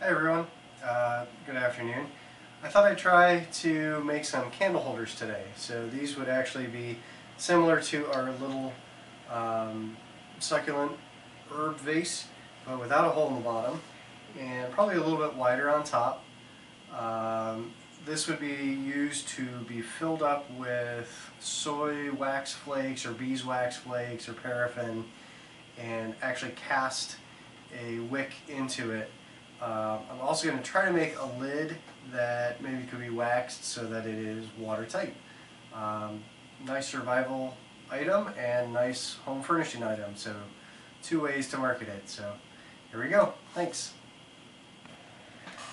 Hi everyone, uh, good afternoon. I thought I'd try to make some candle holders today. So these would actually be similar to our little um, succulent herb vase, but without a hole in the bottom, and probably a little bit wider on top. Um, this would be used to be filled up with soy wax flakes or beeswax flakes or paraffin and actually cast a wick into it uh, I'm also going to try to make a lid that maybe could be waxed so that it is watertight. Um, nice survival item and nice home furnishing item. So two ways to market it. So here we go. Thanks.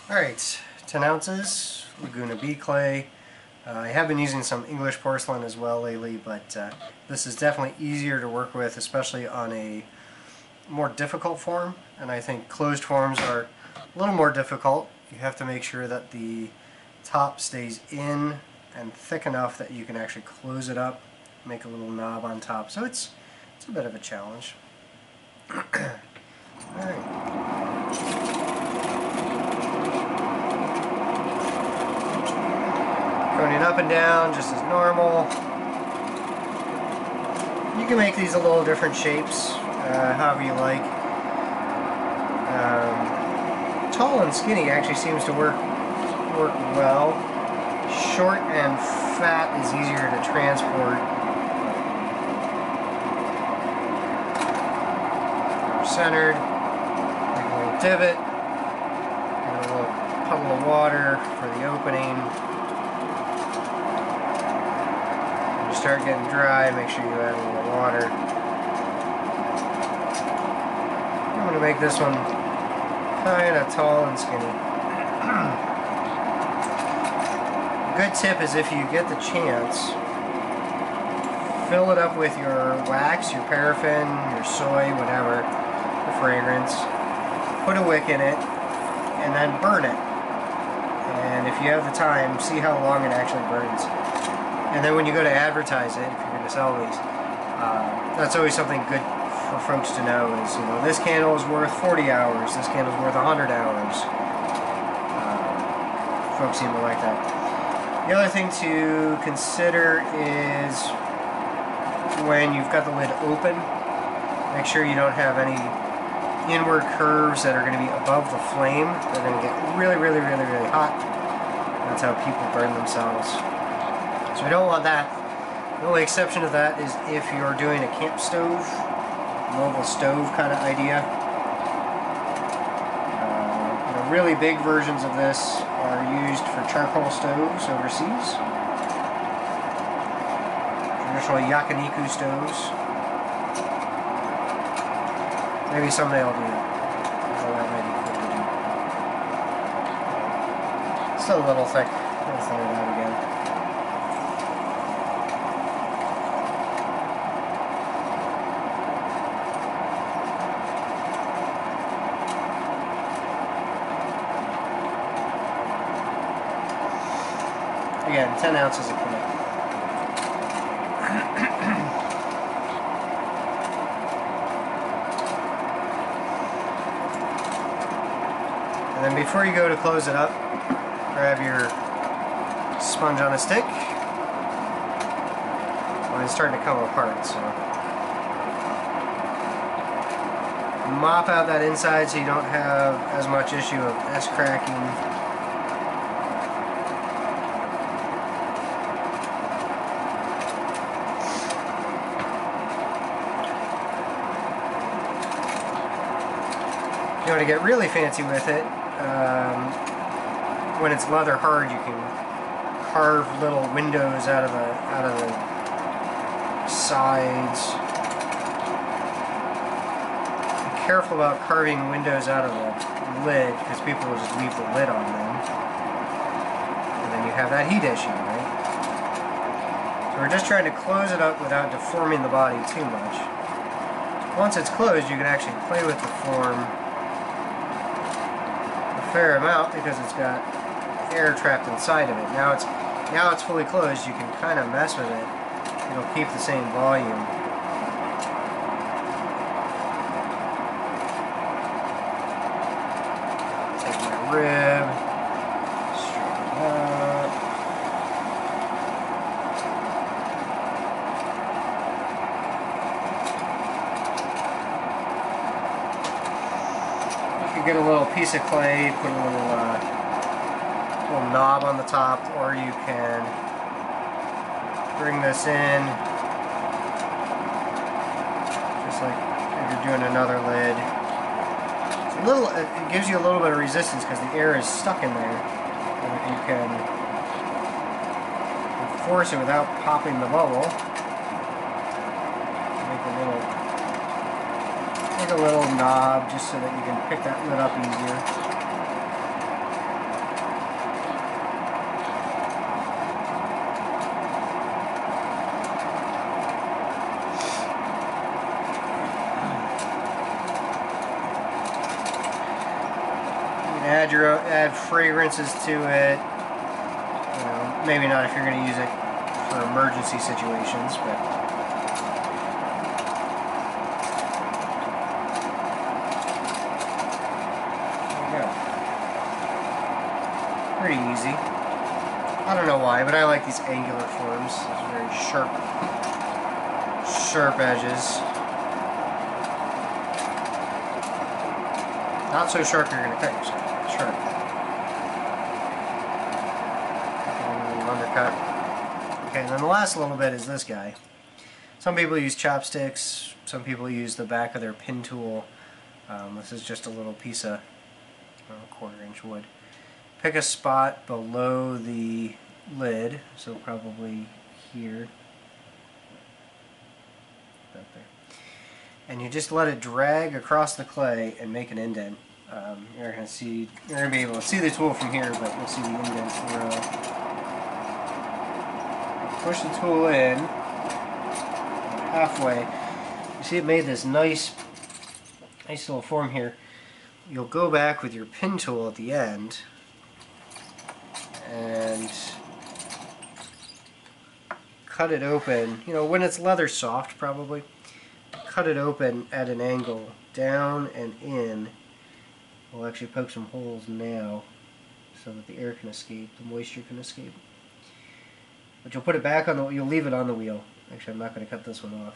Alright, 10 ounces, Laguna Bee clay. Uh, I have been using some English porcelain as well lately, but uh, this is definitely easier to work with, especially on a more difficult form. And I think closed forms are a little more difficult. You have to make sure that the top stays in and thick enough that you can actually close it up, make a little knob on top. So it's it's a bit of a challenge. Alright. Going it up and down just as normal. You can make these a little different shapes, uh, however you like. Um, tall and skinny actually seems to work work well. Short and fat is easier to transport. Centered. A little divot. And a little puddle of water for the opening. When you start getting dry, make sure you add a little water. I'm going to make this one kind of tall and skinny. Good tip is if you get the chance, fill it up with your wax, your paraffin, your soy, whatever, the fragrance. Put a wick in it, and then burn it. And if you have the time, see how long it actually burns. And then when you go to advertise it, if you're going to sell these, uh, that's always something good for folks to know is, you know, this candle is worth 40 hours, this candle is worth 100 hours. Uh, folks seem to like that. The other thing to consider is when you've got the lid open, make sure you don't have any inward curves that are going to be above the flame. They're going to get really, really, really, really hot. That's how people burn themselves. So we don't want that. The only exception to that is if you're doing a camp stove mobile stove kind of idea. Uh, really big versions of this are used for charcoal stoves overseas. Traditional yakiniku stoves. Maybe someday I'll do that. Still a little thick. I'll thin it out again. Again, 10 ounces of clay. and then before you go to close it up, grab your sponge on a stick. Well, it's starting to come apart, so mop out that inside so you don't have as much issue of S you want to get really fancy with it, um, when it's leather hard, you can carve little windows out of the out of the sides. Be careful about carving windows out of the lid because people will just leave the lid on them, and then you have that heat issue, right? So we're just trying to close it up without deforming the body too much. Once it's closed, you can actually play with the form fair amount because it's got air trapped inside of it. Now it's now it's fully closed, you can kind of mess with it. It'll keep the same volume. Take my get a little piece of clay, put a little, uh, little knob on the top, or you can bring this in, just like if you're doing another lid. It's a little, it gives you a little bit of resistance because the air is stuck in there, and you can force it without popping the bubble. Make a little, make a little knob just so that you can pick that lid up easier. add your add fragrances to it. You know, maybe not if you're going to use it for emergency situations, but there you go. Pretty easy. I don't know why, but I like these angular forms. Very sharp, sharp edges. Not so sharp you're going to cut yourself. Sharp. Undercut. Okay, and then the last little bit is this guy. Some people use chopsticks, some people use the back of their pin tool. Um, this is just a little piece of know, quarter inch wood. Pick a spot below the lid, so probably here. Right there. And you just let it drag across the clay and make an indent. Um, you're gonna see, you're gonna be able to see the tool from here, but you'll see the indents through. Push the tool in halfway. You see it made this nice, nice little form here. You'll go back with your pin tool at the end and cut it open. You know, when it's leather soft, probably. Cut it open at an angle, down and in. We'll actually poke some holes now so that the air can escape, the moisture can escape. But you'll put it back on the, you'll leave it on the wheel. Actually, I'm not going to cut this one off.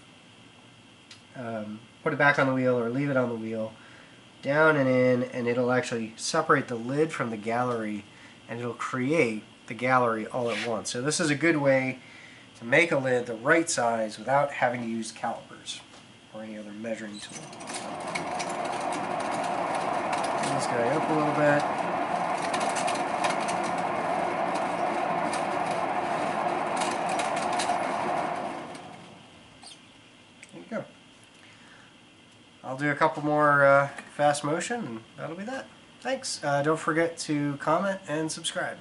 Um, put it back on the wheel or leave it on the wheel, down and in, and it'll actually separate the lid from the gallery and it'll create the gallery all at once. So this is a good way to make a lid the right size without having to use calipers or any other measuring tool. this guy up a little bit. There you go. I'll do a couple more uh, fast motion and that'll be that. Thanks. Uh, don't forget to comment and subscribe.